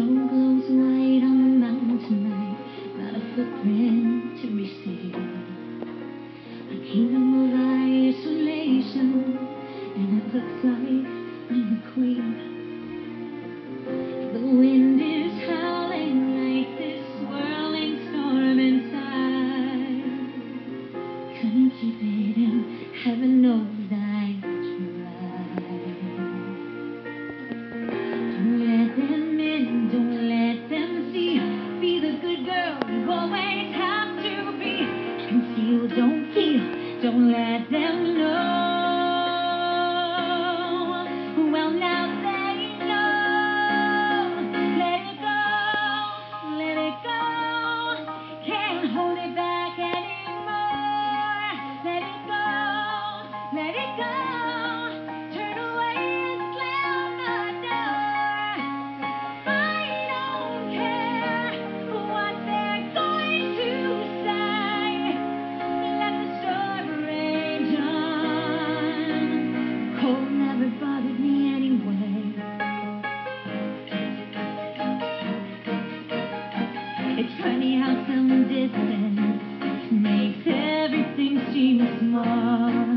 Moon's white on the mountain tonight, not a footprint to seen. A kingdom of isolation, and it looks like I'm the queen. Always have to be. Conceal, don't feel, don't let them know. It's funny how some distance makes everything seem small.